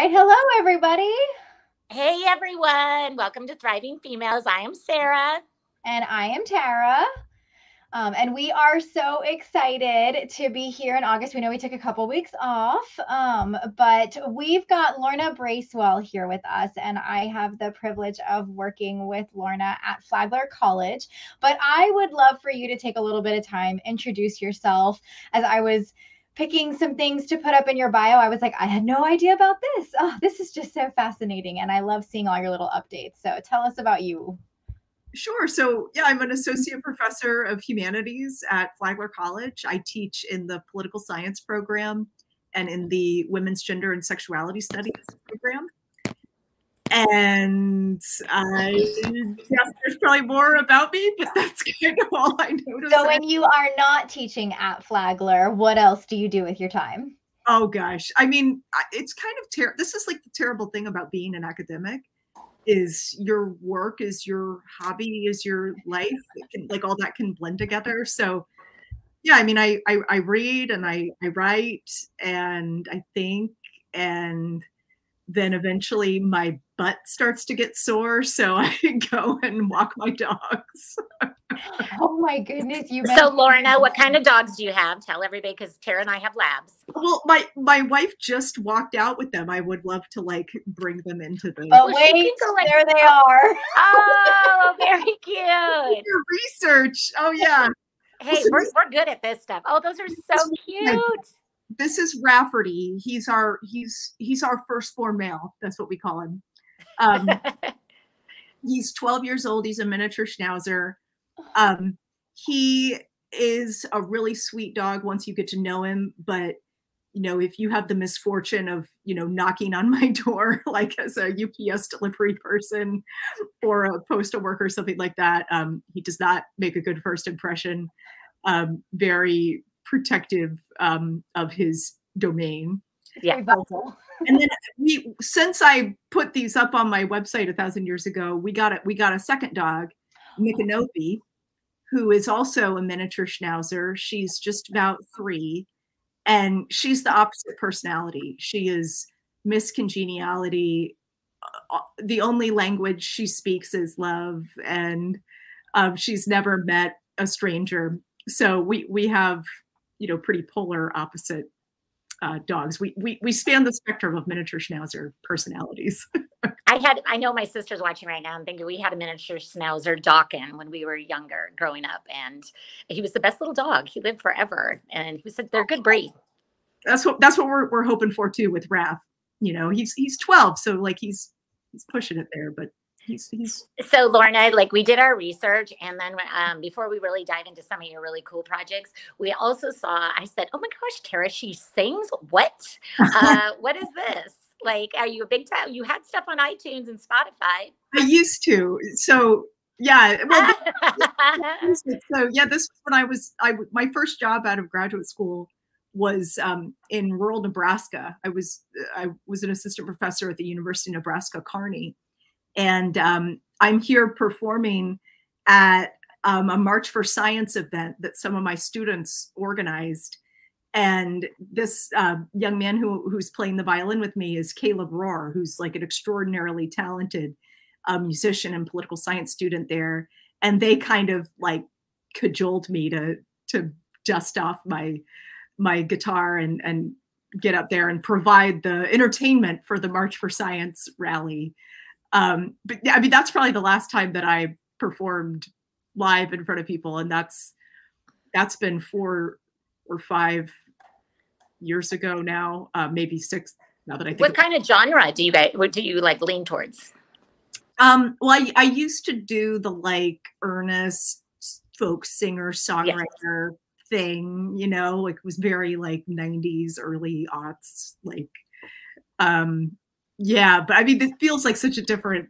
right. Hello, everybody. Hey, everyone. Welcome to Thriving Females. I am Sarah. And I am Tara. Um, and we are so excited to be here in August. We know we took a couple weeks off, um, but we've got Lorna Bracewell here with us, and I have the privilege of working with Lorna at Flagler College. But I would love for you to take a little bit of time, introduce yourself. As I was picking some things to put up in your bio, I was like, I had no idea about this. Oh, this is just so fascinating, and I love seeing all your little updates. So tell us about you. Sure. So, yeah, I'm an associate professor of humanities at Flagler College. I teach in the political science program and in the women's gender and sexuality studies program. And I yes, there's probably more about me, but that's kind of all I know. So, when you are not teaching at Flagler, what else do you do with your time? Oh gosh, I mean, it's kind of terrible. This is like the terrible thing about being an academic is your work is your hobby is your life can, like all that can blend together so yeah i mean I, I i read and i i write and i think and then eventually my butt starts to get sore so i go and walk my dogs. Oh my goodness you so lorna what kind of dogs do you have? Tell everybody because tara and i have labs. Well my my wife just walked out with them. I would love to like bring them into the oh wait go, like, there they oh, are. oh very cute. Your research. Oh yeah. Hey we're, we're good at this stuff. Oh those are so cute this is rafferty. He's our he's he's our firstborn male. That's what we call him. Um he's 12 years old. He's a miniature schnauzer. Um, he is a really sweet dog once you get to know him, but you know, if you have the misfortune of, you know, knocking on my door, like as a UPS delivery person or a postal worker, or something like that, um, he does not make a good first impression. Um, very protective um, of his domain. Yeah. and then we, since I put these up on my website a thousand years ago, we got it. We got a second dog, Micanopy, who is also a miniature schnauzer. She's just about three, and she's the opposite personality. She is Miss Congeniality. Uh, uh, the only language she speaks is love, and um, she's never met a stranger. So we we have you know pretty polar opposite uh, dogs. We, we we span the spectrum of miniature schnauzer personalities. I had I know my sister's watching right now and thinking we had a miniature schnauzer Dawkin when we were younger growing up and he was the best little dog. He lived forever and he said they're a good breed. That's what that's what we're we're hoping for too with Raph. You know, he's he's 12 so like he's he's pushing it there but he's he's so Lorna, like we did our research, and then um, before we really dive into some of your really cool projects, we also saw. I said, "Oh my gosh, Tara, she sings. What? uh, what is this? Like, are you a big time? You had stuff on iTunes and Spotify. I used to. So yeah. Well, so yeah, this was when I was I my first job out of graduate school was um, in rural Nebraska. I was I was an assistant professor at the University of Nebraska Kearney, and um, I'm here performing at um, a March for Science event that some of my students organized. And this uh, young man who, who's playing the violin with me is Caleb Rohr, who's like an extraordinarily talented uh, musician and political science student there. And they kind of like cajoled me to to dust off my my guitar and and get up there and provide the entertainment for the March for Science rally. Um, but yeah, I mean, that's probably the last time that I performed live in front of people. And that's, that's been four or five years ago now, uh, maybe six now that I think. What kind of genre do you guys, what do you like lean towards? Um, well, I, I used to do the like earnest folk singer songwriter yes. thing, you know, like it was very like 90s, early aughts, like um yeah but i mean it feels like such a different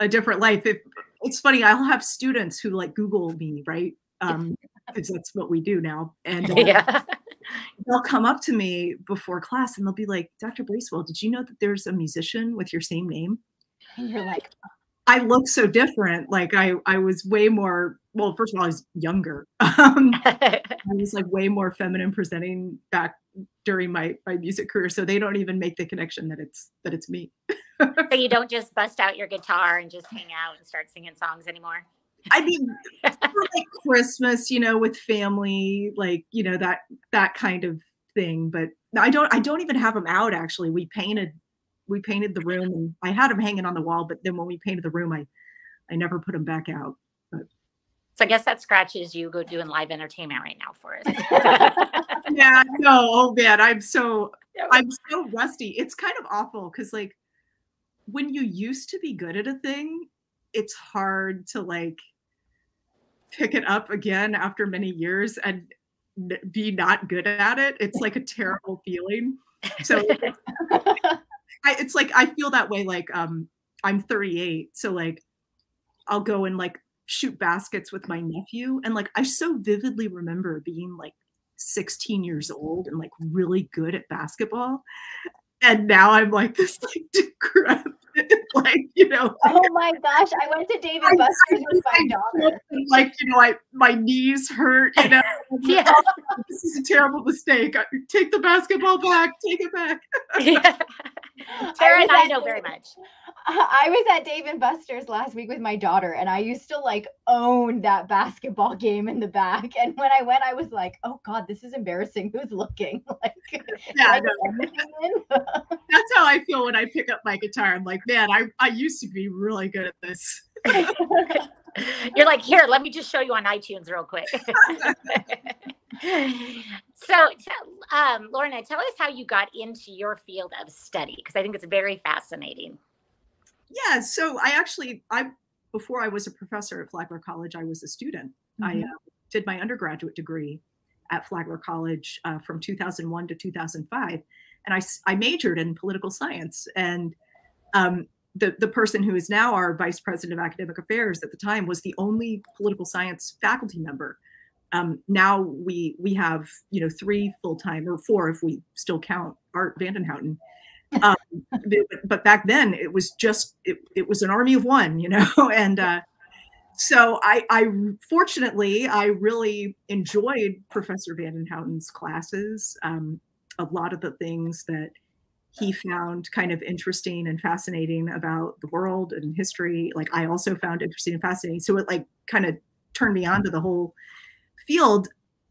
a different life. If it's funny i'll have students who like google me right? Um because that's what we do now and uh, yeah. they'll come up to me before class and they'll be like dr bracewell did you know that there's a musician with your same name? And you're like i look so different like i i was way more well, first of all, I was younger. Um, I was like way more feminine presenting back during my my music career, so they don't even make the connection that it's that it's me. so you don't just bust out your guitar and just hang out and start singing songs anymore. I mean, like Christmas, you know, with family, like you know that that kind of thing. But I don't, I don't even have them out. Actually, we painted, we painted the room, and I had them hanging on the wall. But then when we painted the room, I, I never put them back out. So I guess that scratches you go doing live entertainment right now for us. yeah, no, oh man, I'm so, I'm so rusty. It's kind of awful because like when you used to be good at a thing, it's hard to like pick it up again after many years and be not good at it. It's like a terrible feeling. So I, it's like I feel that way. Like um, I'm 38, so like I'll go and like shoot baskets with my nephew, and like I so vividly remember being like 16 years old and like really good at basketball, and now I'm like this like decrepit like you know. Oh my gosh! I went to David I, Buster's with my daughter. like you know, I my knees hurt. You know, yeah. this is a terrible mistake. Take the basketball back. Take it back. yeah. Tara and I know very much. I was at Dave and Buster's last week with my daughter, and I used to like own that basketball game in the back. And when I went, I was like, "Oh God, this is embarrassing. Who's looking?" Like, yeah, that's how I feel when I pick up my guitar. I'm like, man, I I used to be really good at this. You're like, here, let me just show you on iTunes real quick. So, um, Lorna, tell us how you got into your field of study because I think it's very fascinating. Yeah, so I actually, I before I was a professor at Flagler College, I was a student. Mm-hmm. I uh, did my undergraduate degree at Flagler College uh, from 2001 to 2005, and I I majored in political science and. Um, the, the person who is now our vice president of academic affairs at the time was the only political science faculty member. Um, now we we have you know three full time or four if we still count Art Vandenhouten. Um, but, but, back then it was just it, it was an army of one, you know, and uh, so I, I fortunately I really enjoyed Professor Vandenhouten's classes. Um, a lot of the things that he found kind of interesting and fascinating about the world and history like i also found interesting and fascinating so it like kind of turned me on to the whole field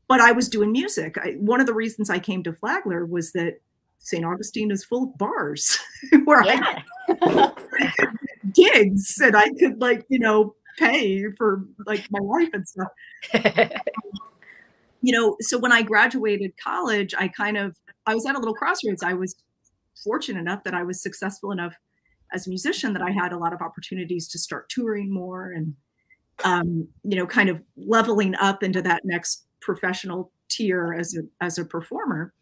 but i was doing music. I, one of the reasons i came to flagler was that st augustine is full of bars where yeah. i gigs and i could like you know pay for like my life and stuff. You know so when i graduated college i kind of i was at a little crossroads. I was fortunate enough that I was successful enough as a musician that I had a lot of opportunities to start touring more and um, you know kind of leveling up into that next professional tier as a as a performer.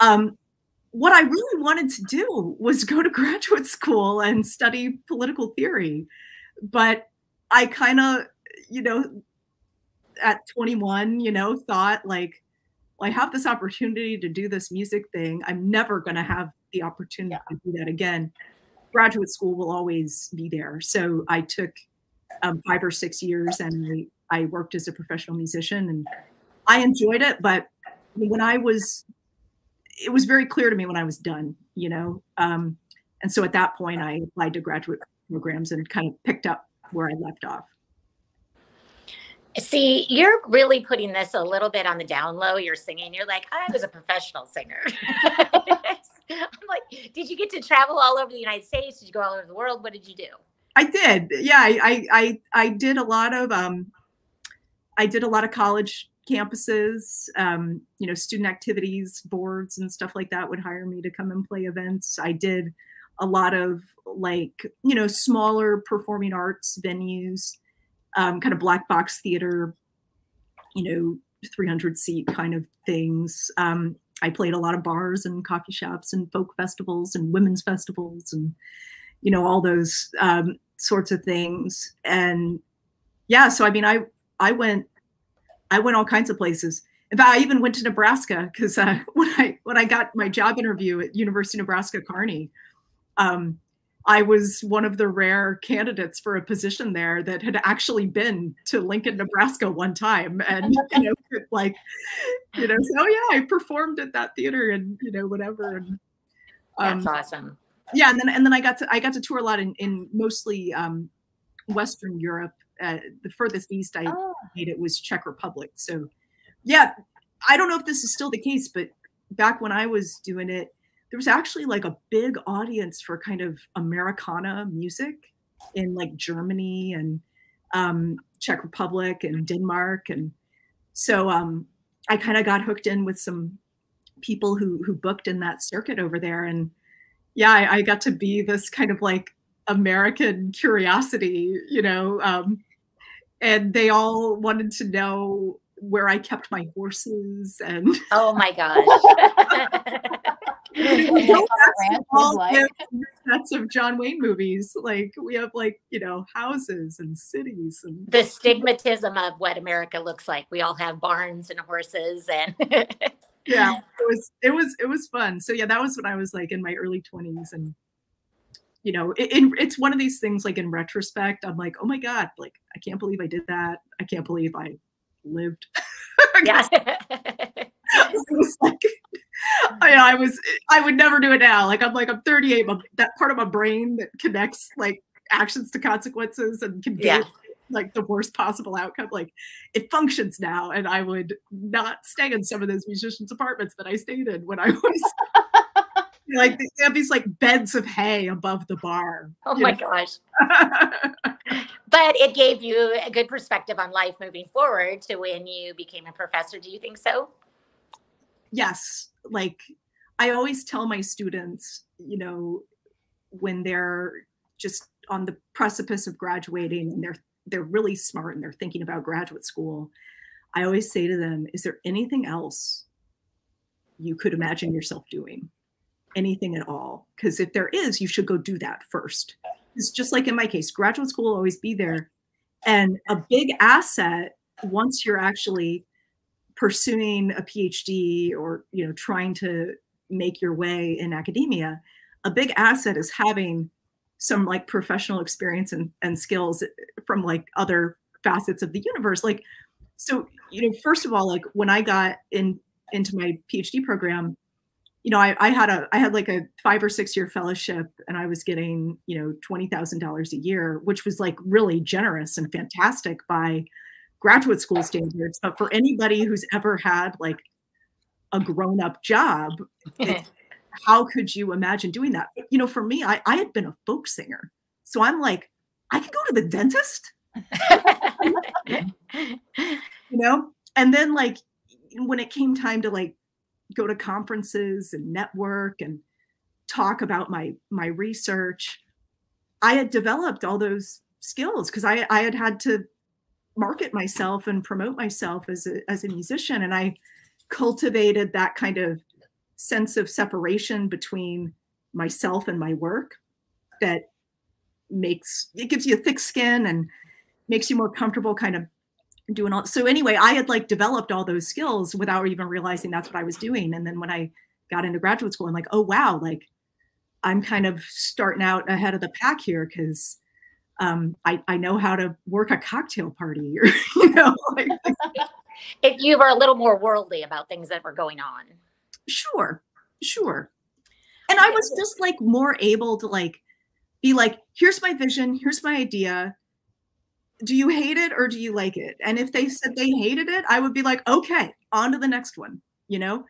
Um, what I really wanted to do was go to graduate school and study political theory, but I kind of you know at 21 you know thought like well, I have this opportunity to do this music thing. I'm never going to have the opportunity yeah. to do that again. Graduate school will always be there. So I took um, five or six years and I, I worked as a professional musician and I enjoyed it. But when I was, it was very clear to me when I was done, you know. Um, and so at that point, I applied to graduate programs and kind of picked up where I left off. See, you're really putting this a little bit on the down low. You're singing. You're like, I was a professional singer. I'm like, did you get to travel all over the United States? Did you go all over the world? What did you do? I did. Yeah, I I I did a lot of um, I did a lot of college campuses. Um, you know, student activities boards and stuff like that would hire me to come and play events. I did a lot of like you know smaller performing arts venues um, kind of black box theater, you know, 300 seat kind of things. Um, I played a lot of bars and coffee shops and folk festivals and women's festivals and, you know, all those um, sorts of things. And yeah, so I mean, I I went I went all kinds of places. In fact, I even went to Nebraska because uh, when I when I got my job interview at University of Nebraska Kearney, um, I was one of the rare candidates for a position there that had actually been to Lincoln, Nebraska one time, and you know, like, you know, so yeah, I performed at that theater and you know whatever. And, um, That's awesome. Yeah, and then and then I got to I got to tour a lot in in mostly um, Western Europe. Uh, the furthest east I oh. made it was Czech Republic. So, yeah, I don't know if this is still the case, but back when I was doing it, there was actually like a big audience for kind of Americana music in like Germany and um, Czech Republic and Denmark. And so um, I kind of got hooked in with some people who who booked in that circuit over there. And yeah, I, I got to be this kind of like American curiosity, you know. Um, and they all wanted to know where I kept my horses and oh my gosh. all sets of John Wayne movies. Like we have like, you know, houses and cities and the stigmatism of what America looks like. We all have barns and horses and yeah, it was it was it was fun. So yeah, that was when I was like in my early 20s and you know, it, it, it's one of these things like in retrospect, I'm like, oh my God, like I can't believe I did that. I can't believe I lived. yeah. like, I, I was I would never do it now. Like I'm like I'm 38, but that part of my brain that connects like actions to consequences and can get yeah. Like the worst possible outcome. Like it functions now, and I would not stay in some of those musicians' apartments that I stayed in when I was. like they have these like beds of hay above the bar. Oh my know? gosh. but it gave you a good perspective on life moving forward to when you became a professor. Do you think so? Yes. Like I always tell my students, you know, when they're just on the precipice of graduating and they're they're really smart and they're thinking about graduate school, I always say to them, is there anything else you could imagine yourself doing? anything at all. Because if there is, you should go do that first. It's just like in my case, graduate school will always be there. And a big asset once you're actually pursuing a PhD or you know trying to make your way in academia, a big asset is having some like professional experience and, and skills from like other facets of the universe. Like, so you know, first of all, like when I got in into my PhD program, you know, I, I had a I had like a five or six year fellowship and I was getting, you know, twenty thousand dollars a year, which was like really generous and fantastic by graduate school standards. But for anybody who's ever had like a grown up job, how could you imagine doing that? You know, for me, I, I had been a folk singer. So I'm like, I can go to the dentist. you know? And then like when it came time to like go to conferences and network and talk about my my research i had developed all those skills because I, I had had to market myself and promote myself as a, as a musician and i cultivated that kind of sense of separation between myself and my work that makes it gives you a thick skin and makes you more comfortable kind of doing all so anyway i had like developed all those skills without even realizing that's what i was doing. And then when i got into graduate school i'm like oh wow like i'm kind of starting out ahead of the pack here because um, I, I know how to work a cocktail party or you know like, if you were a little more worldly about things that were going on sure sure and i was just like more able to like be like here's my vision here's my idea do you hate it or do you like it? And if they said they hated it, I would be like, okay, on to the next one. You know,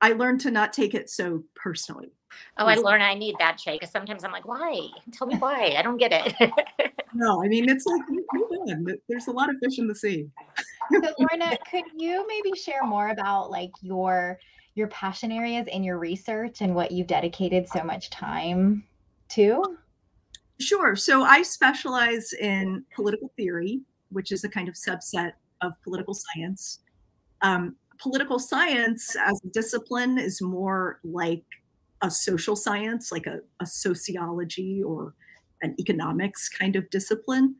I learned to not take it so personally. Oh, I learned I need that shake. Because sometimes I'm like, why? Tell me why. I don't get it. no, I mean, it's like, there's a lot of fish in the sea. so, Lorna, could you maybe share more about like your your passion areas in your research and what you've dedicated so much time to? Sure. So I specialize in political theory, which is a kind of subset of political science. Um, political science as a discipline is more like a social science, like a, a sociology or an economics kind of discipline.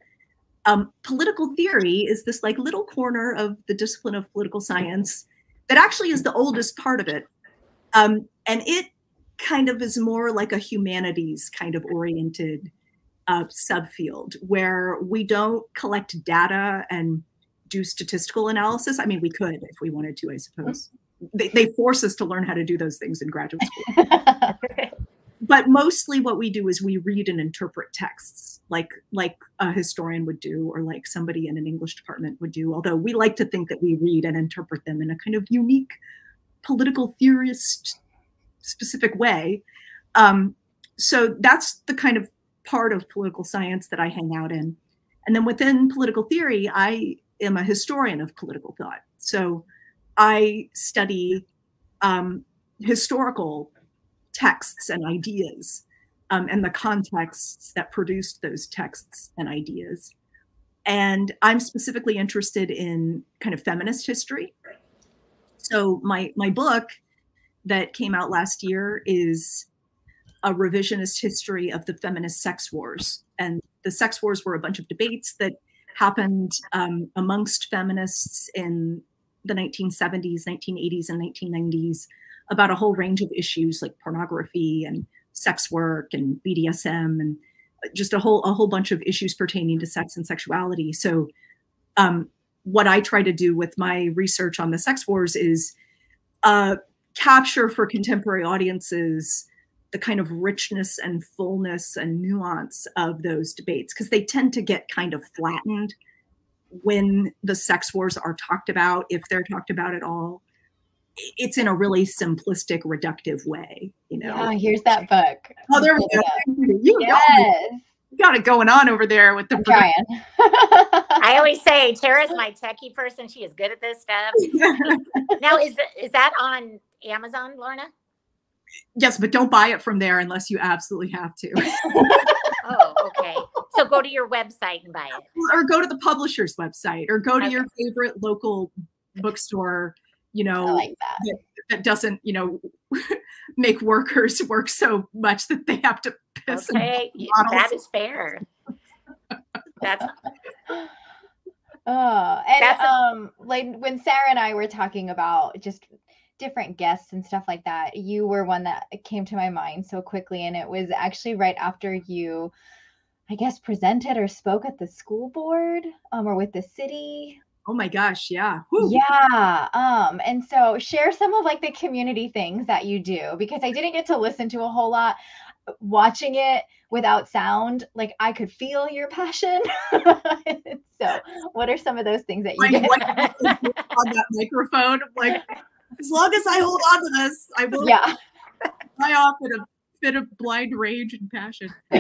Um, political theory is this like little corner of the discipline of political science that actually is the oldest part of it. Um, and it kind of is more like a humanities kind of oriented uh, subfield where we don't collect data and do statistical analysis. I mean, we could if we wanted to, I suppose. They, they force us to learn how to do those things in graduate school. but mostly what we do is we read and interpret texts like like a historian would do or like somebody in an english department would do although we like to think that we read and interpret them in a kind of unique political theorist specific way. Um, so that's the kind of part of political science that i hang out in. And then within political theory i am a historian of political thought. So i study um, historical texts and ideas um, and the contexts that produced those texts and ideas. And I'm specifically interested in kind of feminist history. So my my book that came out last year is a revisionist history of the feminist sex wars. And the sex wars were a bunch of debates that happened um, amongst feminists in the 1970s, 1980s, and 1990s about a whole range of issues like pornography and sex work and BDSM and just a whole a whole bunch of issues pertaining to sex and sexuality. So um, what I try to do with my research on the sex wars is uh, capture for contemporary audiences the kind of richness and fullness and nuance of those debates because they tend to get kind of flattened when the sex wars are talked about, if they're talked about at all it's in a really simplistic, reductive way. You know. Yeah, here's that book. Oh, there we go. You yes. got, got it going on over there with the. I'm trying. I always say Tara's my techie person. She is good at this stuff. now, is is that on Amazon, Lorna? Yes, but don't buy it from there unless you absolutely have to. oh, okay. So go to your website and buy it. Or go to the publisher's website or go to okay. your favorite local bookstore you know like that. that. that doesn't you know make workers work so much that they have to piss okay that is fair that's oh and that's um like when sarah and i were talking about just different guests and stuff like that you were one that came to my mind so quickly and it was actually right after you i guess presented or spoke at the school board um, or with the city Oh my gosh, yeah. Whew. Yeah. Um, and so share some of like the community things that you do because I didn't get to listen to a whole lot watching it without sound like i could feel your passion so what are some of those things that you like, did? on that microphone like as long as i hold on to this i will yeah fly off in a fit of blind rage and passion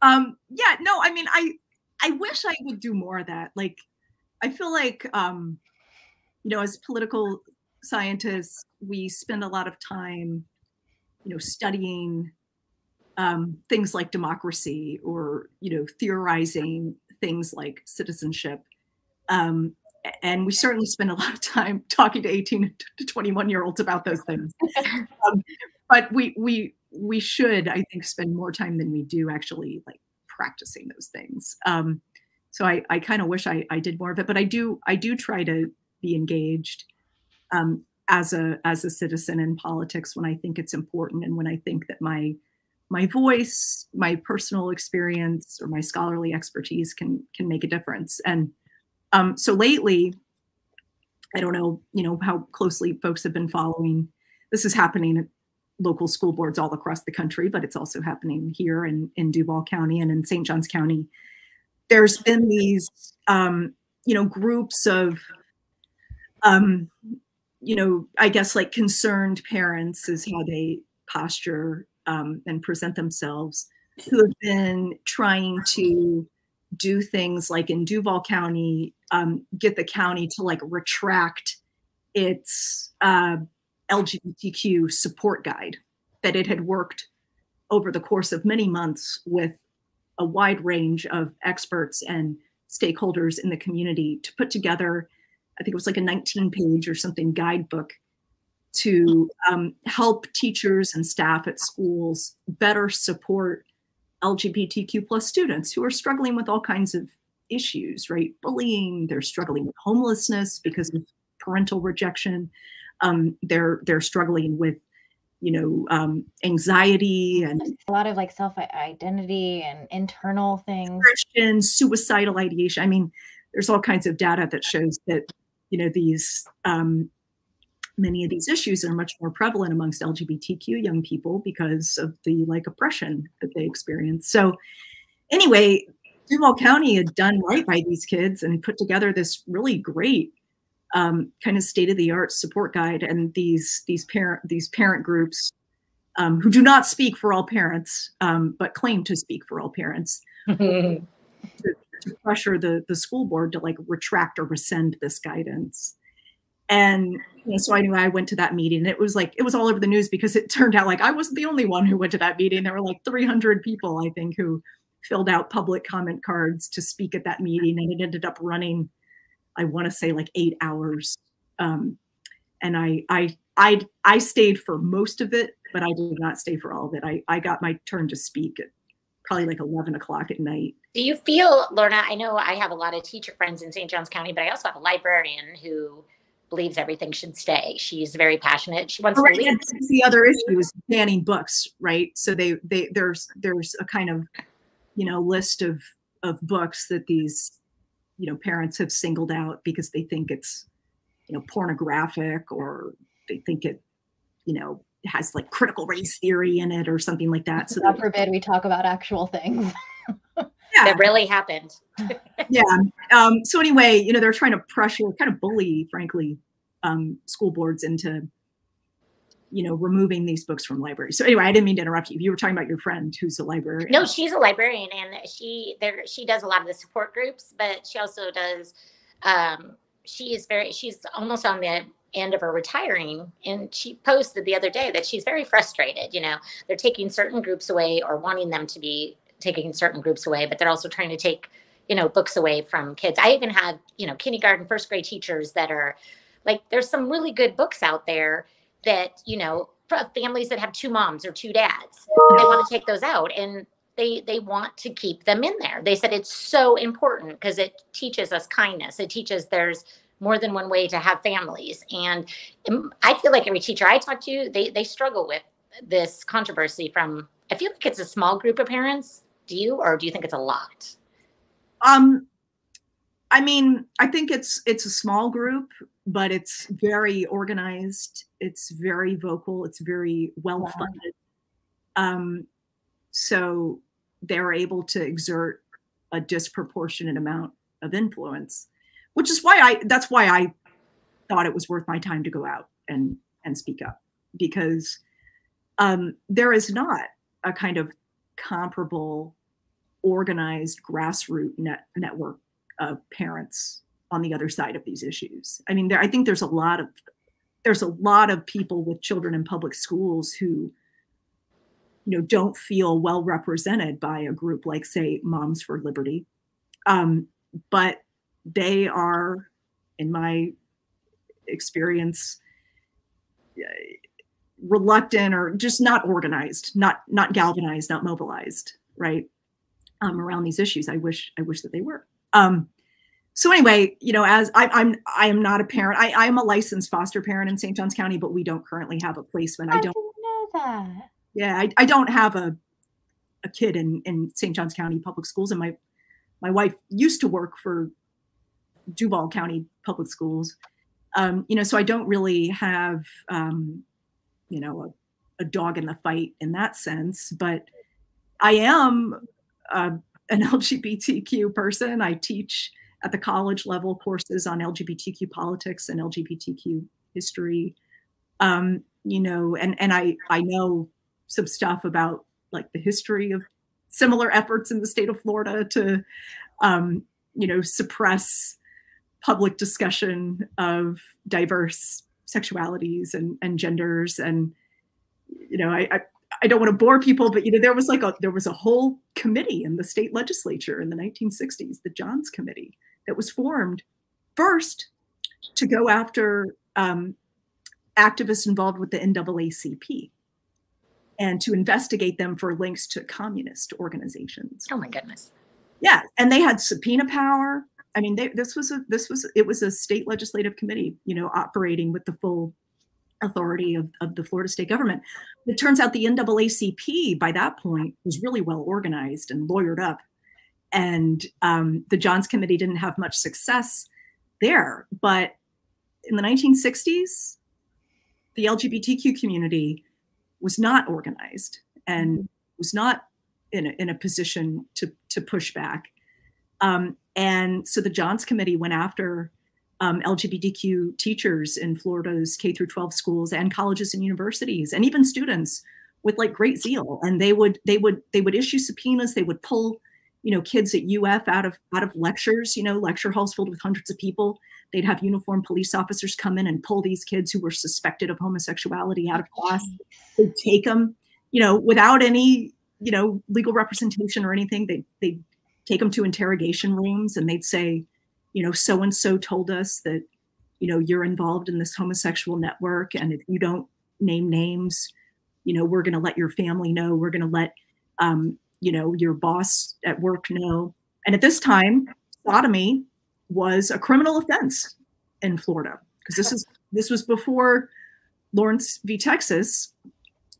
um yeah no i mean i I wish I would do more of that. Like, I feel like, um, you know, as political scientists, we spend a lot of time, you know, studying um, things like democracy or, you know, theorizing things like citizenship. Um, and we certainly spend a lot of time talking to 18 to 21 year olds about those things. um, but we, we, we should, I think, spend more time than we do actually like practicing those things. Um, so I, I kind of wish I, I did more of it, but I do I do try to be engaged um, as a as a citizen in politics when I think it's important and when I think that my my voice, my personal experience, or my scholarly expertise can can make a difference. And um, so lately, I don't know, you know, how closely folks have been following. This is happening local school boards all across the country, but it's also happening here in, in Duval County and in St. Johns County. There's been these, um, you know, groups of, um, you know, I guess like concerned parents is how they posture um, and present themselves, who have been trying to do things like in Duval County, um, get the county to like retract its uh, LGBTQ support guide that it had worked over the course of many months with a wide range of experts and stakeholders in the community to put together, I think it was like a 19 page or something guidebook to um, help teachers and staff at schools better support LGBTQ plus students who are struggling with all kinds of issues, right? Bullying, they're struggling with homelessness because of parental rejection um, they're they're struggling with you know, um, anxiety and a lot of like self identity and internal things. Depression, suicidal ideation. I mean, there's all kinds of data that shows that, you know, these um, many of these issues are much more prevalent amongst LGBTQ young people because of the like oppression that they experience. So, anyway, Duval County had done right by these kids and put together this really great um, kind of state of the art support guide and these these parent these parent groups um, who do not speak for all parents um, but claim to speak for all parents to, to, pressure the the school board to like retract or rescind this guidance. And you know, so I knew I went to that meeting. And it was like it was all over the news because it turned out like I wasn't the only one who went to that meeting. There were like 300 people I think who filled out public comment cards to speak at that meeting and it ended up running i want to say like eight hours um, and I, I i i stayed for most of it but i did not stay for all of it i i got my turn to speak at probably like 11 o'clock at night do you feel lorna i know i have a lot of teacher friends in st johns county but i also have a librarian who believes everything should stay. She's very passionate. She wants right. to lead. The other issue is banning books, right? So they they there's there's a kind of you know list of of books that these you know parents have singled out because they think it's you know pornographic or they think it you know has like critical race theory in it or something like that. So god forbid we talk about actual things. Yeah. that really happened. Yeah. Um, so anyway you know they're trying to pressure kind of bully frankly um, school boards into you know, removing these books from libraries. So anyway, I didn't mean to interrupt you. You were talking about your friend who's a librarian. No, she's a librarian and she there she does a lot of the support groups, but she also does um she is very she's almost on the end of her retiring and she posted the other day that she's very frustrated, you know. They're taking certain groups away or wanting them to be taking certain groups away, but they're also trying to take, you know, books away from kids. I even had, you know, kindergarten, first grade teachers that are like there's some really good books out there that you know families that have two moms or two dads they want to take those out and they they want to keep them in there. They said it's so important because it teaches us kindness. It teaches there's more than one way to have families. And i feel like every teacher i talk to they they struggle with this controversy from i feel like it's a small group of parents. Do you or do you think it's a lot? Um i mean i think it's it's a small group but it's very organized. It's very vocal. It's very well funded. Um, so they're able to exert a disproportionate amount of influence, which is why I. That's why I thought it was worth my time to go out and and speak up because um, there is not a kind of comparable organized grassroots net, network of parents on the other side of these issues. I mean, there, I think there's a lot of there's a lot of people with children in public schools who you know don't feel well represented by a group like say moms for liberty. Um, but they are in my experience reluctant or just not organized not not galvanized not mobilized right um, around these issues. I wish i wish that they were. Um, so anyway, you know, as I, I'm, I am not a parent. I, I am a licensed foster parent in St. Johns County, but we don't currently have a placement. I, don't know that. Yeah, I, I don't have a a kid in in St. Johns County public schools, and my my wife used to work for Duval County public schools. Um, you know, so I don't really have um, you know a, a dog in the fight in that sense, but I am uh, an LGBTQ person. I teach at the college level courses on LGBTQ politics and LGBTQ history. Um, you know, and and I I know some stuff about like the history of similar efforts in the state of Florida to, um, you know, suppress public discussion of diverse sexualities and, and genders. And, you know, I, I, I don't want to bore people, but, you know, there was like a, there was a whole committee in the state legislature in the 1960s, the Johns Committee, that was formed first to go after um, activists involved with the NAACP and to investigate them for links to communist organizations. Oh my goodness. Yeah, and they had subpoena power. I mean, they, this was a this was it was a state legislative committee, you know, operating with the full authority of, of the Florida state government. It turns out the NAACP by that point was really well organized and lawyered up. And um, the Johns Committee didn't have much success there. But in the 1960s, the LGBTQ community was not organized and was not in a, in a position to, to push back. Um, and so the Johns Committee went after um, LGBTQ teachers in Florida's K through 12 schools and colleges and universities, and even students with like great zeal. And they would they would they would issue subpoenas. They would pull, you know, kids at UF out of out of lectures. You know, lecture halls filled with hundreds of people. They'd have uniformed police officers come in and pull these kids who were suspected of homosexuality out of class. They'd take them, you know, without any you know legal representation or anything. They they take them to interrogation rooms and they'd say you know, so and so told us that, you know, you're involved in this homosexual network. And if you don't name names, you know, we're going to let your family know. We're going to let, um, you know, your boss at work know. And at this time, sodomy was a criminal offense in Florida because this is this was before Lawrence v. Texas,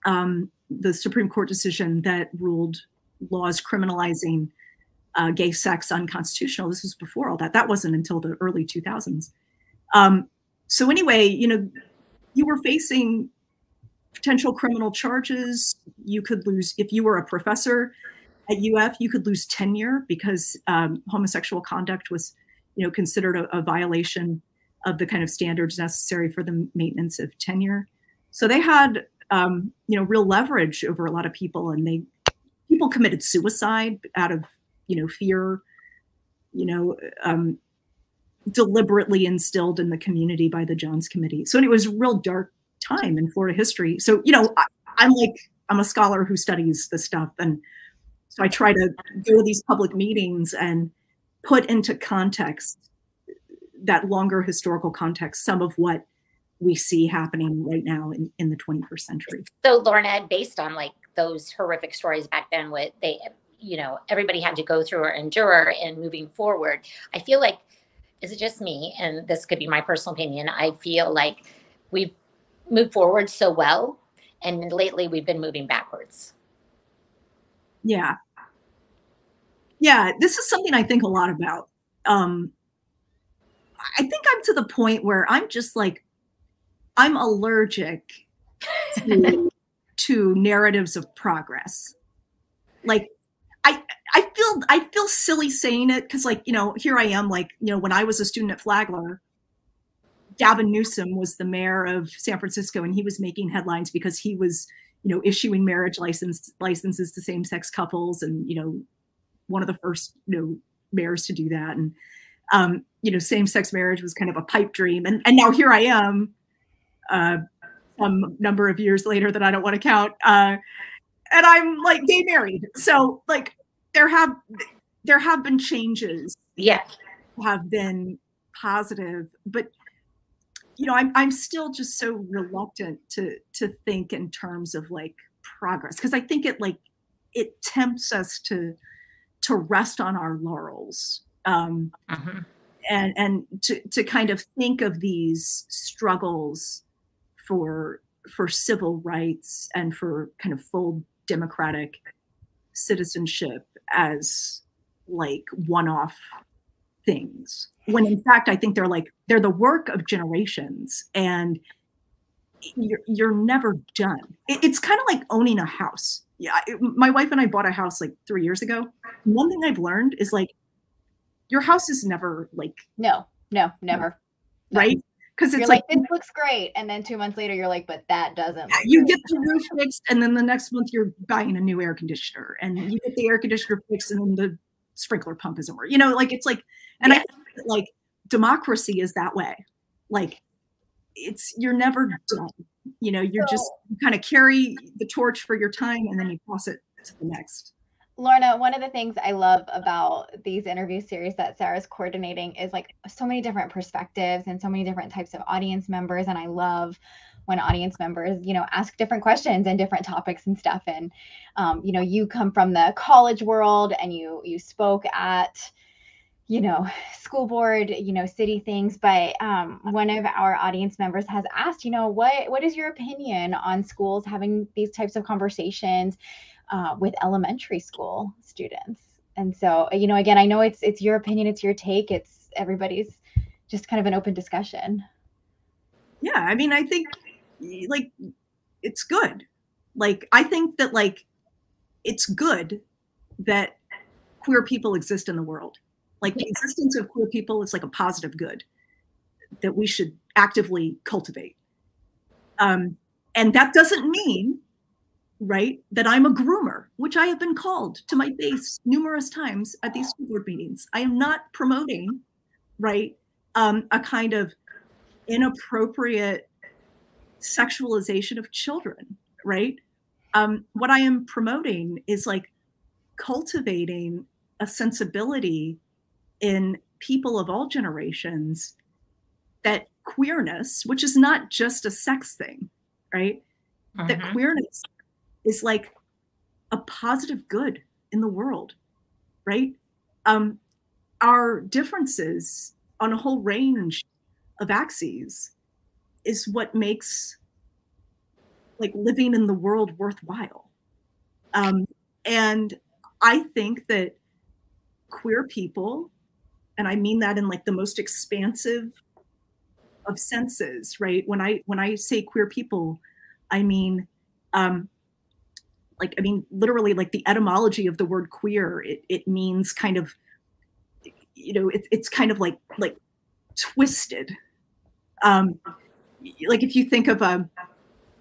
um, the Supreme Court decision that ruled laws criminalizing uh, gay sex unconstitutional. This was before all that. That wasn't until the early 2000s. Um, so anyway, you know, you were facing potential criminal charges. You could lose if you were a professor at UF. You could lose tenure because um, homosexual conduct was, you know, considered a, a violation of the kind of standards necessary for the maintenance of tenure. So they had, um, you know, real leverage over a lot of people, and they people committed suicide out of you know fear you know um, deliberately instilled in the community by the johns committee so it was a real dark time in florida history so you know I, i'm like i'm a scholar who studies this stuff and so i try to to these public meetings and put into context that longer historical context some of what we see happening right now in, in the 21st century. So lorna based on like those horrific stories back then with they you know everybody had to go through or endure and moving forward i feel like is it just me? And this could be my personal opinion. I feel like we've moved forward so well and lately we've been moving backwards. Yeah. Yeah this is something i think a lot about. Um i think i'm to the point where i'm just like i'm allergic to, to narratives of progress. Like I I feel I feel silly saying it because like you know here I am like you know when I was a student at Flagler, Gavin Newsom was the mayor of San Francisco and he was making headlines because he was you know issuing marriage license licenses to same sex couples and you know one of the first you know mayors to do that and um, you know same sex marriage was kind of a pipe dream and and now here I am uh, some number of years later that I don't want to count. Uh, and I'm like gay married. So like there have there have been changes. Yeah. Have been positive, but you know, I'm I'm still just so reluctant to to think in terms of like progress because I think it like it tempts us to to rest on our laurels. Um, uh-huh. and and to to kind of think of these struggles for for civil rights and for kind of full democratic citizenship as like one-off things when in fact i think they're like they're the work of generations and you're, you're never done. It, it's kind of like owning a house. Yeah it, my wife and i bought a house like three years ago. One thing i've learned is like your house is never like no no never. Right? Because it's like, like, this looks great and then two months later you're like but that doesn't you get the roof fixed and then the next month you're buying a new air conditioner and you get the air conditioner fixed and then the sprinkler pump isn't working you know like it's like and yeah. i like democracy is that way like it's you're never done you know you're so, just you kind of carry the torch for your time and then you pass it to the next Lorna, one of the things I love about these interview series that Sarah's coordinating is like so many different perspectives and so many different types of audience members. And I love when audience members, you know, ask different questions and different topics and stuff. And, um, you know, you come from the college world and you, you spoke at, you know school board you know city things. But um, one of our audience members has asked you know what what is your opinion on schools having these types of conversations uh, with elementary school students? And so you know again i know it's it's your opinion it's your take it's everybody's just kind of an open discussion. Yeah i mean i think like it's good like i think that like it's good that queer people exist in the world like the existence of queer people is like a positive good that we should actively cultivate. Um, and that doesn't mean, right, that I'm a groomer, which I have been called to my face numerous times at these school board meetings. I am not promoting, right, um, a kind of inappropriate sexualization of children, right? Um, what I am promoting is like cultivating a sensibility in people of all generations that queerness, which is not just a sex thing, right? Mm-hmm. That queerness is like a positive good in the world, right? Um, our differences on a whole range of axes is what makes like living in the world worthwhile. Um, and I think that queer people and i mean that in like the most expansive of senses right when i when i say queer people i mean um like i mean literally like the etymology of the word queer it, it means kind of you know it, it's kind of like like twisted um like if you think of a um,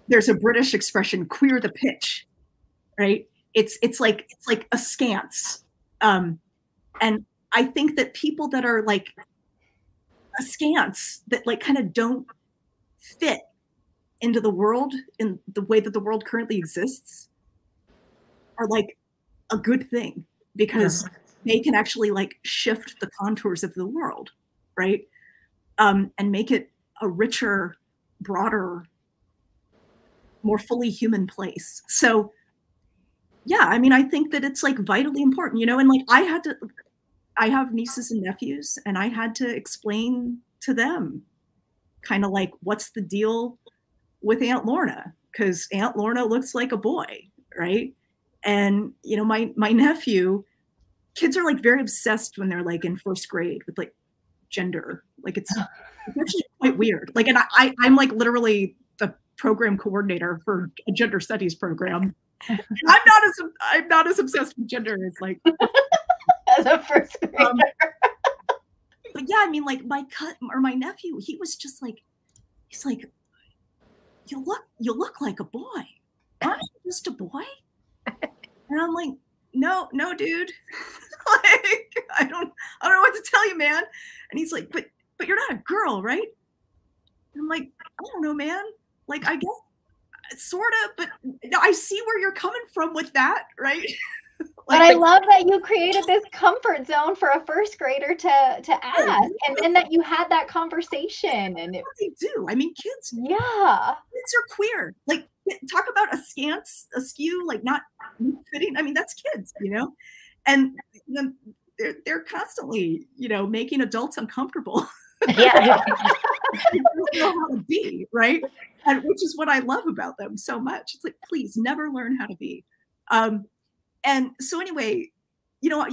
there's a british expression queer the pitch right it's it's like it's like askance um and I think that people that are like askance, that like kind of don't fit into the world in the way that the world currently exists, are like a good thing because yeah. they can actually like shift the contours of the world, right? Um, and make it a richer, broader, more fully human place. So yeah, I mean, I think that it's like vitally important, you know, and like I had to I have nieces and nephews, and I had to explain to them kind of like what's the deal with Aunt Lorna because Aunt Lorna looks like a boy, right? And you know, my my nephew, kids are like very obsessed when they're like in first grade with like gender. Like it's, it's actually quite weird. Like, and I, I I'm like literally the program coordinator for a gender studies program. I'm not as I'm not as obsessed with gender as like as a first um, grader. Um, but yeah, I mean, like my cut or my nephew, he was just like, he's like, you look, you look like a boy. Aren't you just a boy? And I'm like, no, no, dude. like, I don't, I don't know what to tell you, man. And he's like, but, but you're not a girl, right? And I'm like, I don't know, man. Like, I guess sort of, but I see where you're coming from with that, right? but I love that you created this comfort zone for a first grader to to ask, and then that you had that conversation. And it, they do. I mean, kids. Yeah, kids are queer. Like, talk about askance, askew, like not fitting. I mean, that's kids, you know, and then they're they're constantly, you know, making adults uncomfortable. Yeah, don't know how to be right, and which is what I love about them so much. It's like, please never learn how to be. Um, and so anyway you know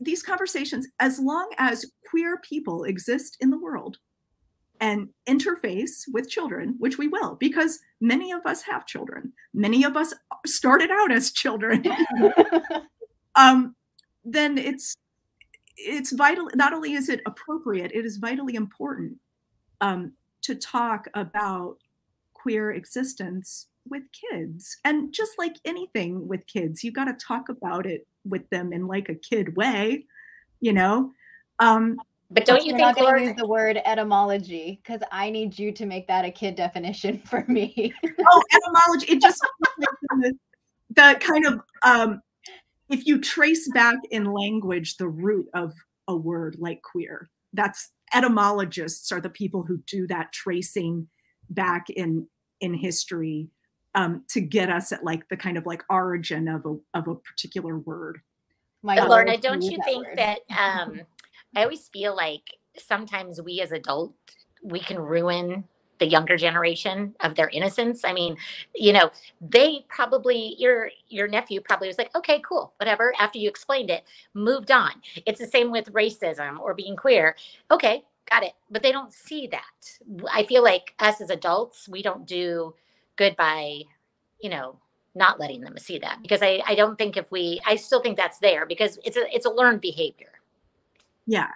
these conversations as long as queer people exist in the world and interface with children which we will because many of us have children many of us started out as children um, then it's it's vital not only is it appropriate it is vitally important um, to talk about queer existence with kids. And just like anything with kids you got to talk about it with them in like a kid way you know? Um but don't you think Lorna... use the word etymology because i need you to make that a kid definition for me. Oh etymology it just the, the kind of um if you trace back in language the root of a word like queer that's etymologists are the people who do that tracing back in in history um, to get us at like the kind of like origin of a of a particular word. My Lorna, don't you think word. that um, I always feel like sometimes we as adults we can ruin the younger generation of their innocence. I mean, you know, they probably your your nephew probably was like, okay, cool, whatever. After you explained it, moved on. It's the same with racism or being queer. Okay, got it. But they don't see that. I feel like us as adults, we don't do good by, you know, not letting them see that because I, I don't think if we I still think that's there because it's a it's a learned behavior. Yeah.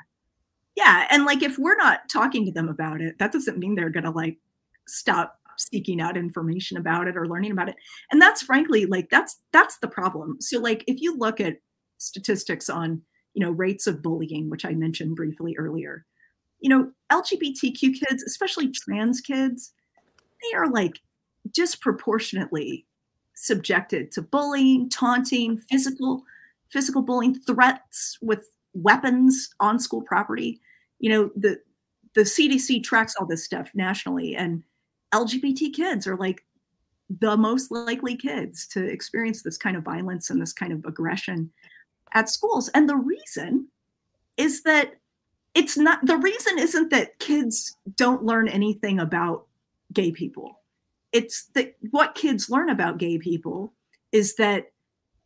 Yeah. And like if we're not talking to them about it, that doesn't mean they're gonna like stop seeking out information about it or learning about it. And that's frankly like that's that's the problem. So like if you look at statistics on, you know, rates of bullying, which I mentioned briefly earlier, you know, LGBTQ kids, especially trans kids, they are like disproportionately subjected to bullying, taunting, physical physical bullying, threats with weapons on school property. You know, the the CDC tracks all this stuff nationally, and LGBT kids are like the most likely kids to experience this kind of violence and this kind of aggression at schools. And the reason is that it's not the reason isn't that kids don't learn anything about gay people. It's that what kids learn about gay people is that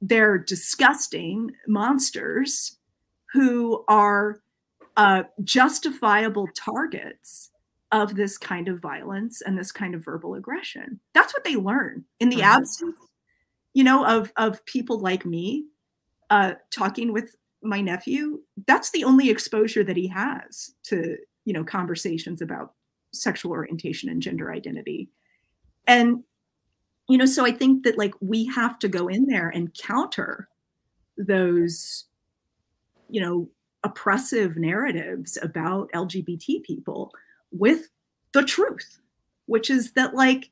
they're disgusting monsters who are uh, justifiable targets of this kind of violence and this kind of verbal aggression. That's what they learn in the mm-hmm. absence, you know, of of people like me uh, talking with my nephew. That's the only exposure that he has to, you know, conversations about sexual orientation and gender identity. And you know, so I think that like we have to go in there and counter those you know, oppressive narratives about LGBT people with the truth, which is that like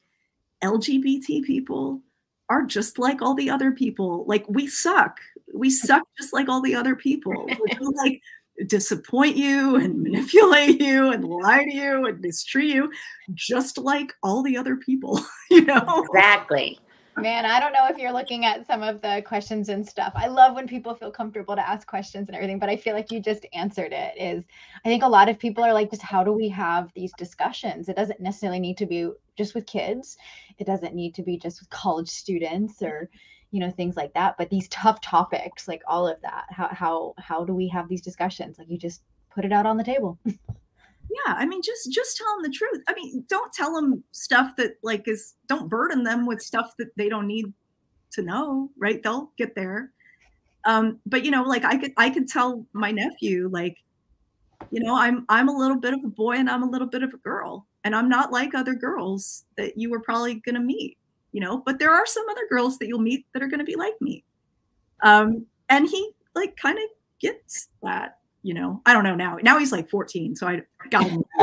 LGBT people are just like all the other people. Like we suck. We suck just like all the other people. like disappoint you and manipulate you and lie to you and mistreat you, just like all the other people, you know? Exactly. Man, I don't know if you're looking at some of the questions and stuff. I love when people feel comfortable to ask questions and everything, but I feel like you just answered it. Is I think a lot of people are like, just how do we have these discussions? It doesn't necessarily need to be just with kids. It doesn't need to be just with college students or you know things like that but these tough topics like all of that how how how do we have these discussions like you just put it out on the table yeah i mean just just tell them the truth. I mean don't tell them stuff that like is don't burden them with stuff that they don't need to know right? They'll get there. Um but you know like i could i could tell my nephew like you know i'm i'm a little bit of a boy and i'm a little bit of a girl and i'm not like other girls that you were probably going to meet you know? But there are some other girls that you'll meet that are going to be like me. Um and he like kind of gets that you know, I don't know now. Now he's like 14, so I got him.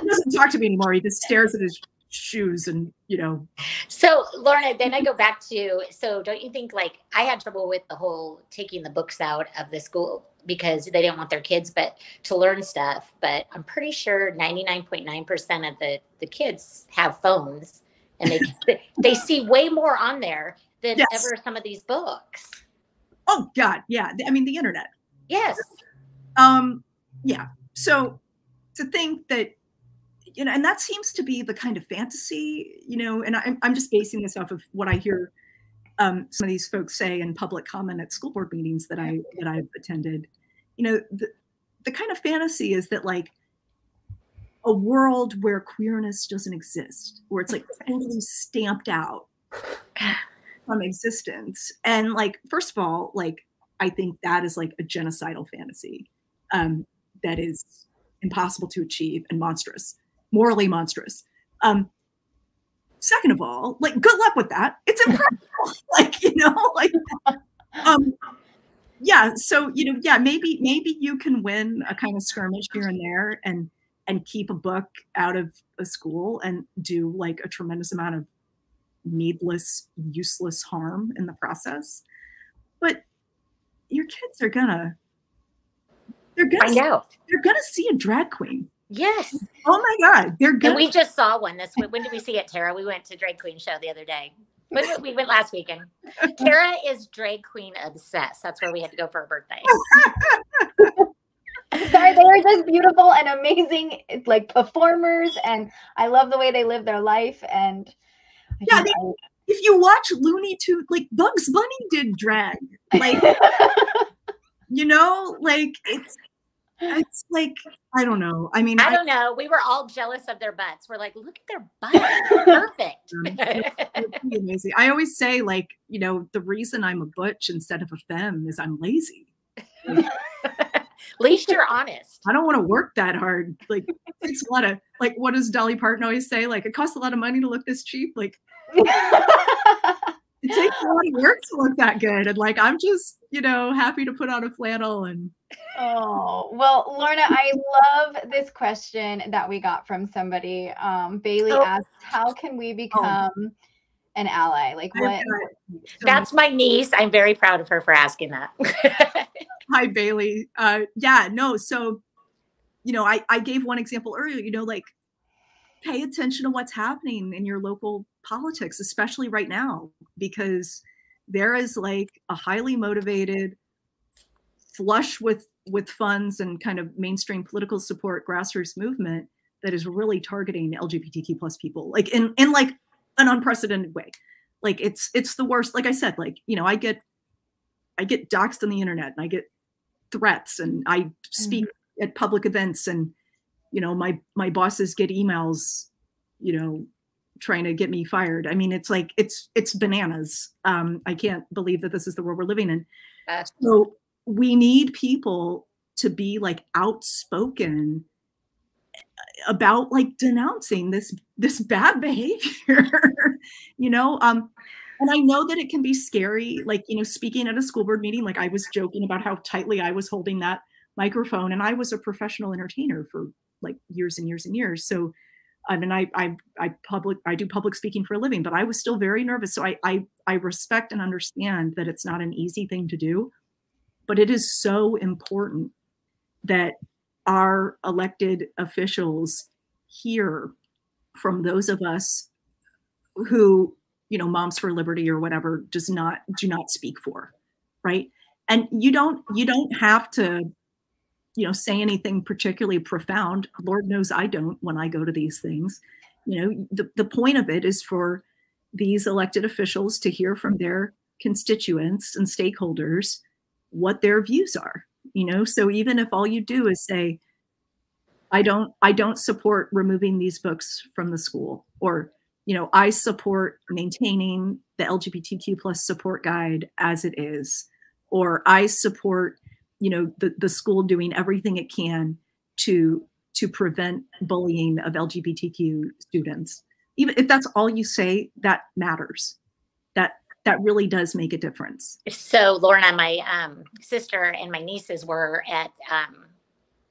he doesn't talk to me anymore. He just stares at his shoes and you know. So Lorna, then I go back to so don't you think like I had trouble with the whole taking the books out of the school because they didn't want their kids but to learn stuff. But I'm pretty sure 99.9% of the the kids have phones and they they see way more on there than yes. ever some of these books. Oh God, yeah. I mean the internet. Yes. Um, yeah. So to think that, you know, and that seems to be the kind of fantasy, you know, and I'm, I'm just basing this off of what I hear um, some of these folks say in public comment at school board meetings that I that I've attended. You know, the, the kind of fantasy is that like a world where queerness doesn't exist, where it's like totally stamped out from existence. And like, first of all, like I think that is like a genocidal fantasy um, that is impossible to achieve and monstrous, morally monstrous. Um, second of all, like good luck with that. It's impractical. like you know, like um, yeah. So you know, yeah, maybe maybe you can win a kind of skirmish here and there, and and keep a book out of a school and do like a tremendous amount of needless, useless harm in the process. But your kids are gonna they're gonna find out. They're gonna see a drag queen. Yes. Oh my God. They're good. And we just saw one this week. When did we see it, Tara? We went to drag queen show the other day. we went last weekend. Tara is drag queen obsessed. That's where we had to go for her birthday. Sorry, they are just beautiful and amazing, like performers, and I love the way they live their life. And I yeah, they, I, if you watch Looney Tunes, like Bugs Bunny did drag, like you know, like it's it's like I don't know. I mean, I don't know. We were all jealous of their butts. We're like, look at their butts, perfect. Um, it's amazing. I always say, like, you know, the reason I'm a butch instead of a femme is I'm lazy. At least you're honest. I don't want to work that hard. Like, it's a lot of like. What does Dolly Parton always say? Like, it costs a lot of money to look this cheap. Like. it takes a lot of work to look that good. And like, I'm just, you know, happy to put on a flannel and. Oh, well, Lorna, I love this question that we got from somebody. Um, Bailey oh. asked, how can we oh. become oh. an ally? Like what? That's my niece. I'm very proud of her for asking that. Hi, Bailey. Uh, yeah, no. So, you know, I, I gave one example earlier, you know, like pay attention to what's happening in your local politics, especially right now, because there is like a highly motivated, flush with with funds and kind of mainstream political support grassroots movement that is really targeting LGBTQ plus people, like in in like an unprecedented way. Like it's it's the worst. Like I said, like you know, I get I get doxxed on the internet and I get threats and I speak mm-hmm. at public events and you know my my bosses get emails you know trying to get me fired. I mean it's like it's it's bananas. Um i can't believe that this is the world we're living in. So we need people to be like outspoken about like denouncing this this bad behavior you know? Um and i know that it can be scary like you know speaking at a school board meeting like i was joking about how tightly i was holding that microphone and i was a professional entertainer for like years and years and years. So, I mean, I, I, I public, I do public speaking for a living, but I was still very nervous. So I, I, I respect and understand that it's not an easy thing to do, but it is so important that our elected officials hear from those of us who, you know, Moms for Liberty or whatever does not do not speak for, right? And you don't you don't have to you know say anything particularly profound lord knows i don't when i go to these things. You know the, the point of it is for these elected officials to hear from their constituents and stakeholders what their views are you know? So even if all you do is say i don't i don't support removing these books from the school or you know i support maintaining the lgbtq plus support guide as it is or i support you know the, the school doing everything it can to to prevent bullying of lgbtq students. Even if that's all you say that matters. That that really does make a difference. So lorna my um, sister and my nieces were at um,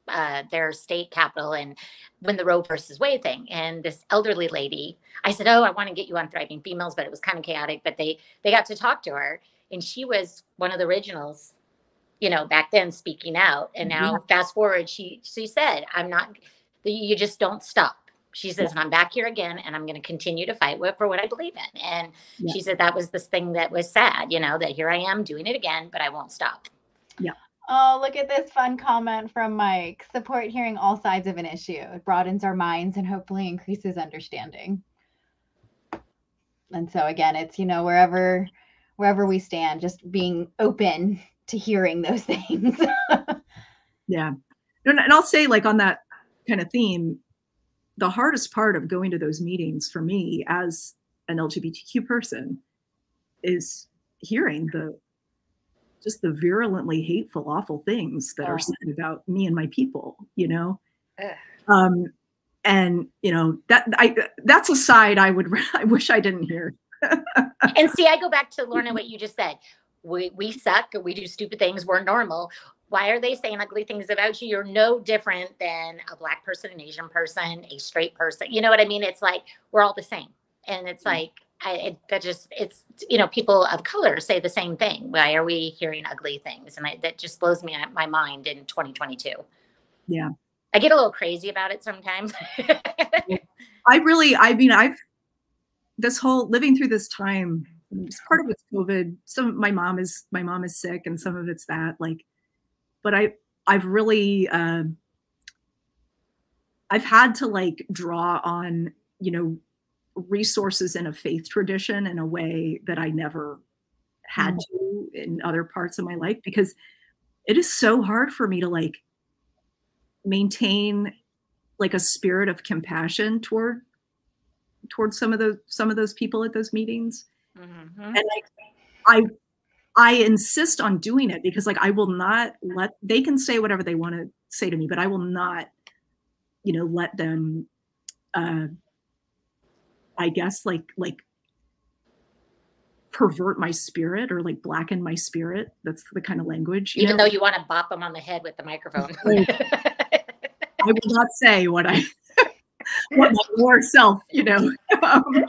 uh, their state capital and when the roe versus wade thing and this elderly lady i said oh i want to get you on thriving females but it was kind of chaotic but they they got to talk to her and she was one of the originals you know, back then speaking out. And now yeah. fast forward, she she said, I'm not you just don't stop. She says, yeah. I'm back here again and I'm going to continue to fight for what I believe in. And yeah. she said that was this thing that was sad, you know, that here I am doing it again, but I won't stop. Yeah. Oh, look at this fun comment from Mike. Support hearing all sides of an issue. It broadens our minds and hopefully increases understanding. And so again, it's, you know, wherever wherever we stand, just being open to hearing those things. yeah. And I'll say, like, on that kind of theme, the hardest part of going to those meetings for me as an LGBTQ person is hearing the just the virulently hateful, awful things that oh. are said about me and my people, you know? Um, and you know that I that's a side I would I wish I didn't hear. and see, I go back to Lorna what you just said we, we suck, we do stupid things, we're normal. Why are they saying ugly things about you? You're no different than a black person, an Asian person, a straight person. You know what I mean? It's like we're all the same. And it's mm-hmm. like, I, it, that just, it's, you know, people of color say the same thing. Why are we hearing ugly things? And I, that just blows me my mind in 2022. Yeah. I get a little crazy about it sometimes. I really, I mean, I've, this whole living through this time part of it's COVID. Some my mom is my mom is sick, and some of it's that. Like, but I I've really uh, I've had to like draw on you know resources in a faith tradition in a way that I never had mm-hmm. to in other parts of my life because it is so hard for me to like maintain like a spirit of compassion toward towards some of those some of those people at those meetings mm-hmm. and like i i insist on doing it because like i will not let they can say whatever they want to say to me but i will not you know let them uh i guess like like pervert my spirit or like blacken my spirit that's the kind of language even know? though you want to bop them on the head with the microphone I will not say what I what my more self, you know. Um,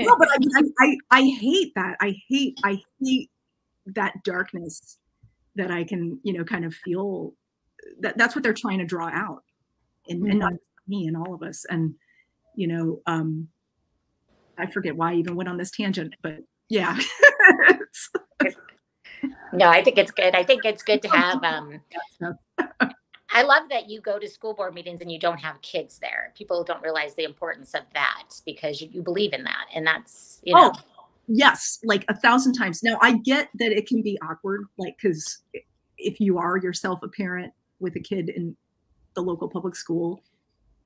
no, but I mean, I, I, I hate that. I hate I hate that darkness that I can, you know, kind of feel. That that's what they're trying to draw out, and, mm-hmm. and not mm-hmm. me and all of us. And you know, um, I forget why I even went on this tangent, but yeah. no, I think it's good. I think it's good to have um I love that you go to school board meetings and you don't have kids there. People don't realize the importance of that because you, you believe in that. And that's, you know. Oh, yes, like a thousand times. Now, I get that it can be awkward, like, because if you are yourself a parent with a kid in the local public school,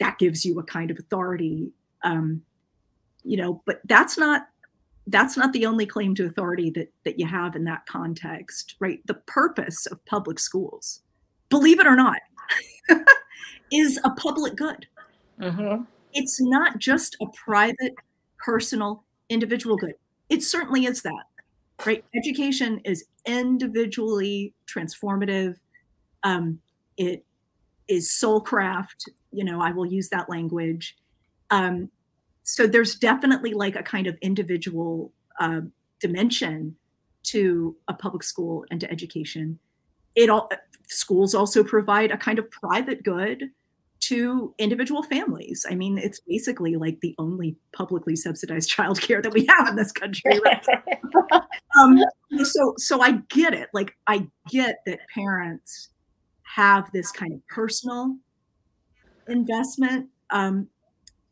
that gives you a kind of authority. Um, you know, but that's not that's not the only claim to authority that that you have in that context, right? The purpose of public schools, believe it or not, is a public good. Mm-hmm. It's not just a private, personal, individual good. It certainly is that, right? Education is individually transformative. Um, it is soul craft. You know, I will use that language. Um, so there's definitely like a kind of individual uh, dimension to a public school and to education. It all schools also provide a kind of private good to individual families. I mean, it's basically like the only publicly subsidized childcare that we have in this country. Right? um, so, so I get it. Like, I get that parents have this kind of personal investment um,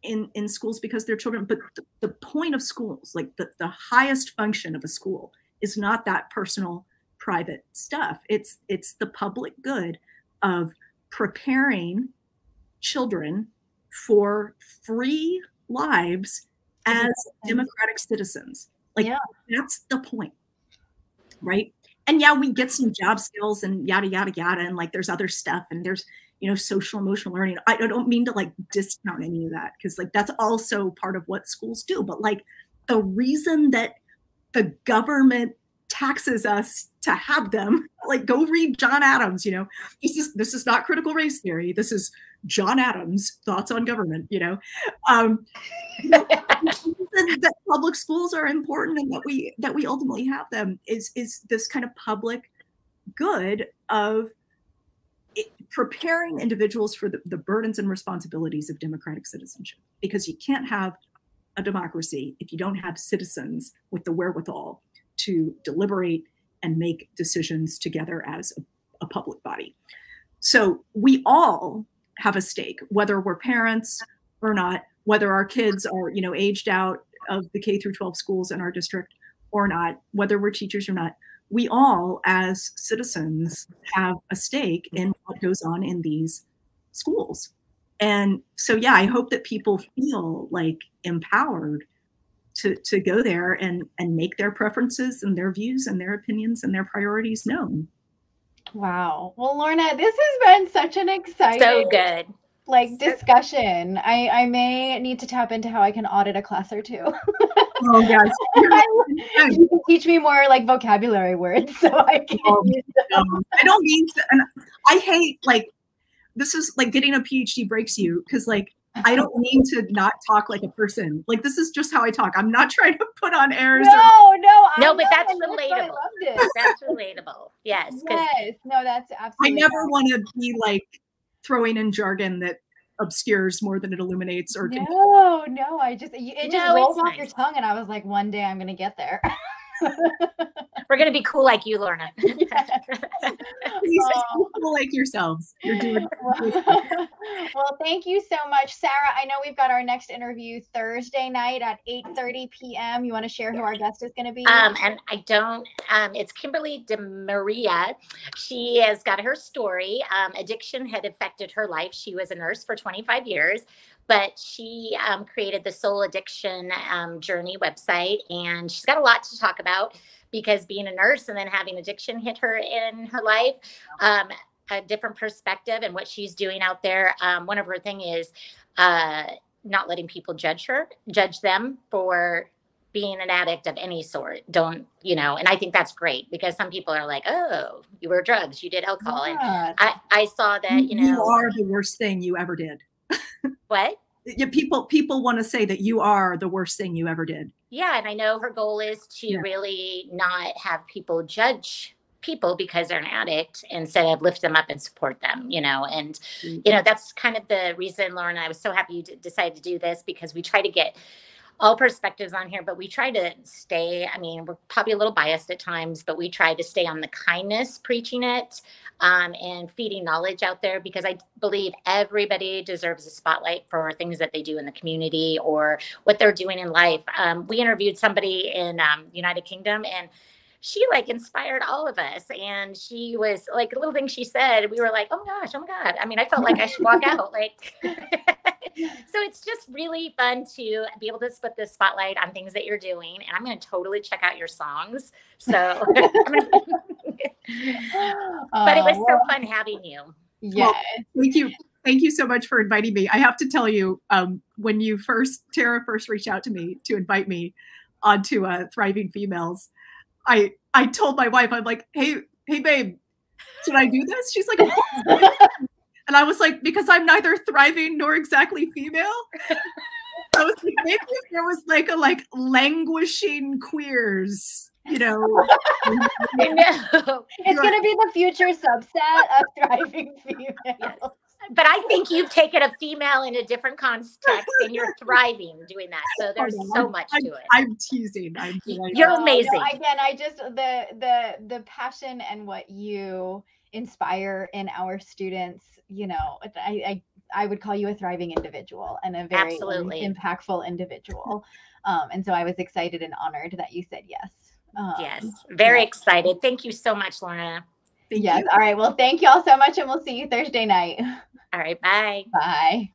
in in schools because they're children. But the, the point of schools, like the the highest function of a school, is not that personal private stuff. It's it's the public good of preparing children for free lives as democratic citizens. Like yeah. that's the point. Right? And yeah, we get some job skills and yada yada yada and like there's other stuff and there's you know social emotional learning. I, I don't mean to like discount any of that because like that's also part of what schools do, but like the reason that the government taxes us to have them. Like go read john adams you know? This is this is not critical race theory. This is john adams thoughts on government you know? Um that public schools are important and that we that we ultimately have them is is this kind of public good of it, preparing individuals for the, the burdens and responsibilities of democratic citizenship. Because you can't have a democracy if you don't have citizens with the wherewithal to deliberate and make decisions together as a, a public body. So we all have a stake, whether we're parents or not, whether our kids are, you know, aged out of the K through 12 schools in our district or not, whether we're teachers or not. We all, as citizens, have a stake in what goes on in these schools. And so, yeah, I hope that people feel like empowered to to go there and and make their preferences and their views and their opinions and their priorities known. Wow. Well, Lorna, this has been such an exciting so good like discussion. I I may need to tap into how I can audit a class or two. oh yes. you can teach me more like vocabulary words so I can um, um, I don't mean to and I hate like this is like getting a PhD breaks you because like I don't mean to not talk like a person. Like this is just how I talk. I'm not trying to put on airs. No, or, no, I no, but that's relatable. That's relatable. Yes. Yes. No, that's absolutely. I never want to be like throwing in jargon that obscures more than it illuminates or no no i just it just no, rolled off nice. your tongue and i was like one day i'm gonna get there We're gonna be cool like you, Lorna. Yes. Please just be cool like yourselves. You're doing well, thank you so much, Sarah. I know we've got our next interview Thursday night at 8:30 p.m. You want to share who our guest is going to be? Um, and I don't, um, it's Kimberly DeMaria. She has got her story. Um, addiction had affected her life. She was a nurse for 25 years, but she um, created the Soul Addiction um, Journey website. And she's got a lot to talk about because being a nurse and then having addiction hit her in her life. Um, a different perspective and what she's doing out there. Um, one of her thing is uh, not letting people judge her, judge them for being an addict of any sort. Don't, you know, and I think that's great because some people are like, oh, you were drugs, you did alcohol. And I, I saw that, you know, You are the worst thing you ever did. What? Yeah, people people want to say that you are the worst thing you ever did. Yeah. And I know her goal is to Yeah. really not have people judge people because they're an addict instead of lift them up and support them, you know, and mm. you know that's kind of the reason Lorna and i was so happy you d- decided to do this because we try to get all perspectives on here but we try to stay i mean we're probably a little biased at times but we try to stay on the kindness preaching it um, and feeding knowledge out there because i believe everybody deserves a spotlight for things that they do in the community or what they're doing in life. Um, we interviewed somebody in um, united kingdom and she like inspired all of us and she was like a little thing she said we were like oh my gosh oh my god i mean i felt like i should walk out like so it's just really fun to be able to put the spotlight on things that you're doing and i'm going to totally check out your songs so I'm gonna- but it was so fun having you yes. Thank you. Thank you so much for inviting me. I have to tell you, um, when you first Tara first reached out to me to invite me onto uh, Thriving Females, I I told my wife, I'm like, hey, hey babe, should I do this? She's like, "Of and I was like, because I'm neither thriving nor exactly female. I was like, maybe if there was like a like languishing queers, you know. I know. It's going to be the future subset of thriving females. But i think you've taken a female in a different context and you're thriving doing that so there's Pardon, so I'm- much I'm, to it I'm teasing. I'm delighted. You're Oh, no, amazing. again, I just the the the passion and what you inspire in our students, you know, I I, I would call you a thriving individual and a very Absolutely. impactful individual. Um, and so I was excited and honored that you said yes. Um, yes very yeah. excited thank you so much lorna Thank Yes. you. All right. Well, thank you all so much, and we'll see you Thursday night. all right bye Bye.